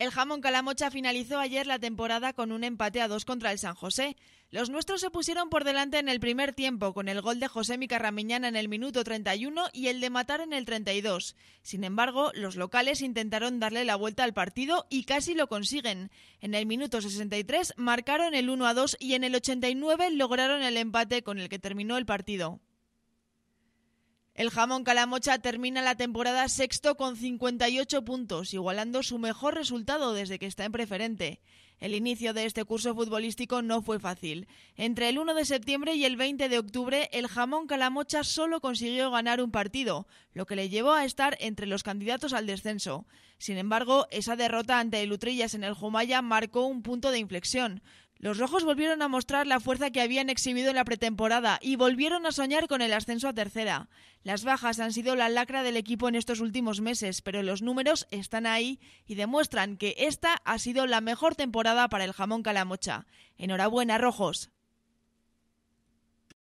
El jamón calamocha finalizó ayer la temporada con un empate a dos contra el San José. Los nuestros se pusieron por delante en el primer tiempo con el gol de José Micarramiñana en el minuto 31 y el de Matar en el 32. Sin embargo, los locales intentaron darle la vuelta al partido y casi lo consiguen. En el minuto 63 marcaron el 1 a 2 y en el 89 lograron el empate con el que terminó el partido. El jamón calamocha termina la temporada sexto con 58 puntos, igualando su mejor resultado desde que está en preferente. El inicio de este curso futbolístico no fue fácil. Entre el 1 de septiembre y el 20 de octubre, el jamón calamocha solo consiguió ganar un partido, lo que le llevó a estar entre los candidatos al descenso. Sin embargo, esa derrota ante el Utrillas en el Jumaya marcó un punto de inflexión. Los rojos volvieron a mostrar la fuerza que habían exhibido en la pretemporada y volvieron a soñar con el ascenso a tercera. Las bajas han sido la lacra del equipo en estos últimos meses, pero los números están ahí y demuestran que esta ha sido la mejor temporada para el jamón calamocha. Enhorabuena, rojos.